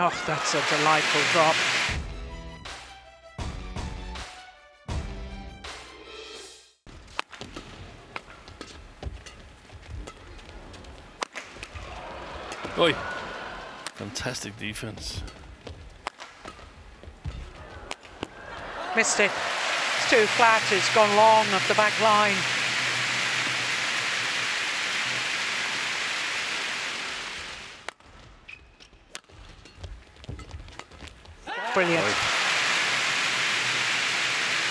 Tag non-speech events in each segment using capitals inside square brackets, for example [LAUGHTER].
Oh, that's a delightful drop. Oi. Fantastic defense. Missed it. It's too flat. It's gone long up the back line. Brilliant.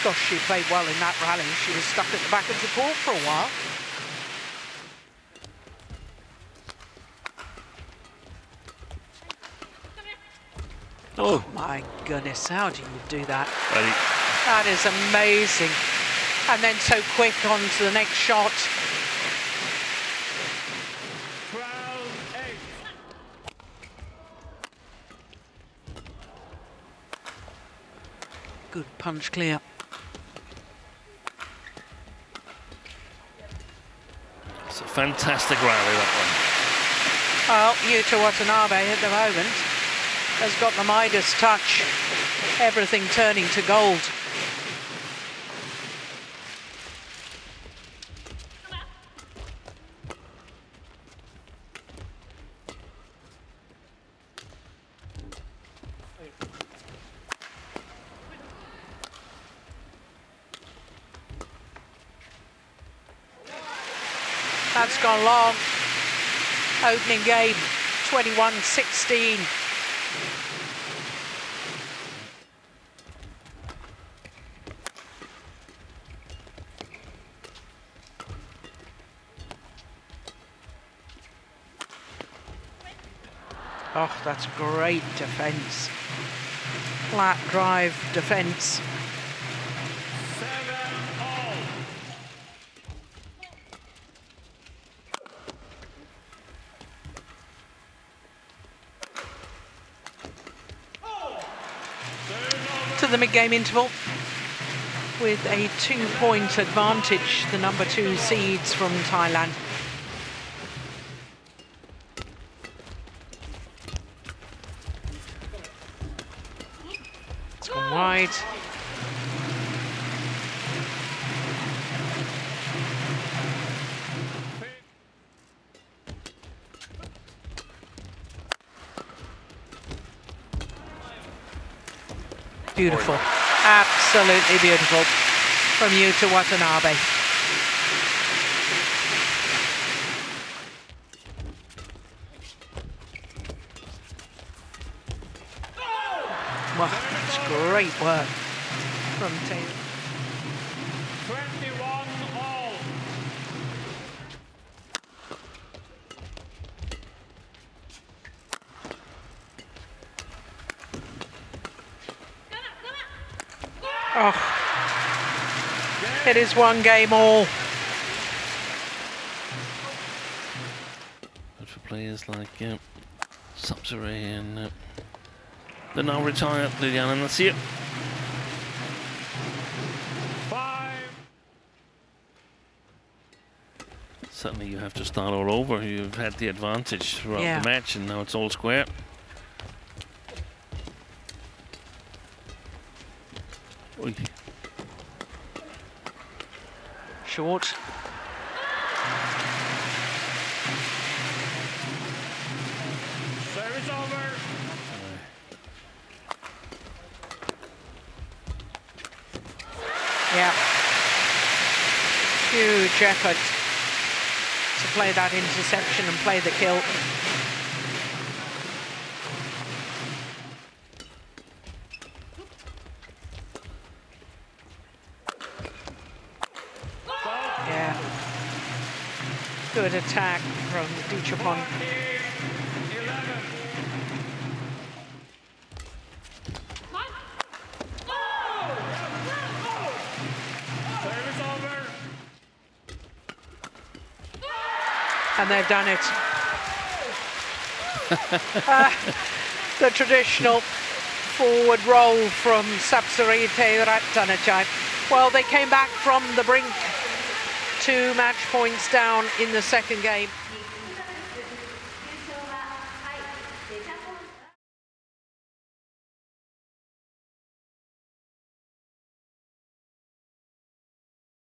Gosh, she played well in that rally. She was stuck at the back of the court for a while. Oh, My goodness, how do you do that? ready. That is amazing. And then so quick on to the next shot. Good punch clear. It's a fantastic rally, that one. Well, Yuta Watanabe at the moment has got the Midas touch. Everything turning to gold. That's gone long. Opening game, 21-16. Oh, that's great defence. Flat drive defence. To the mid-game interval with a two-point advantage, the number two seeds from Thailand. It's gone wide. Beautiful. Absolutely beautiful from Yuta Watanabe. Well, that's great work from Taylor. 21 all. Oh, it is one game all. one. For players like uh, Sapsiree and uh, they're now retired, Liliyana Natsir. Five. Suddenly you have to start all over. You've had the advantage throughout Yeah. the match and now it's all square. Oi. Short. Service over. Yeah. Huge effort to play that interception and play the kill. Yeah. Good attack from Dechapol. 11. Service and they've done it. [LAUGHS] Uh, the traditional forward roll from Sapsiree Taerattanachai. Well, they came back from the brink, two match points down in the second game.